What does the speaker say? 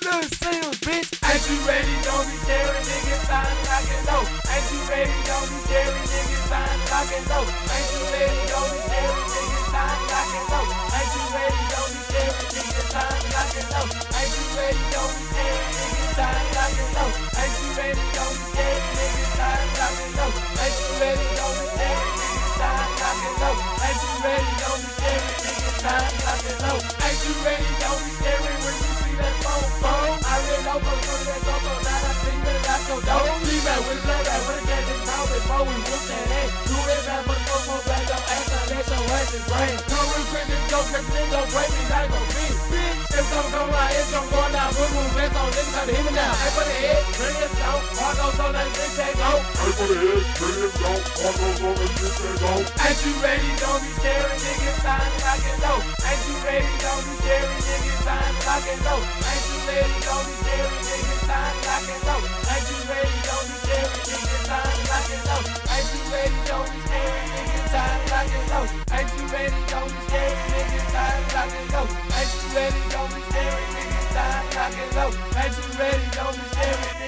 Just saying, bitch. Ain't you ready? Don't be staring, niggas. Time to lock it low. Ain't you ready? Don't be staring, niggas. Time to lock it low. Ain't you ready? Don't be staring, niggas. Time to lock it low. Ain't you ready? Don't be staring, niggas. Time to lock it low. Ain't you ready? Don't be staring, with quick and go cause nigga gon' break me like a bitch. Bitch, it's gonna go right, it's gonna go down. Boom boom, rest on niggas try to hit me now. Hey for the head, bring it down. Walk on so that bitch say go. Hey for the head, bring it down. All those on the shit they go. Ain't you ready? Don't be staring, niggas. Time to lock it low. Ain't you ready? Don't be staring, niggas. Time to lock it low. Ain't you ready? Don't be staring, niggas. Time to lock low. ready, don't be staring. Niggas die knocking low. Ain't you ready, don't be staring.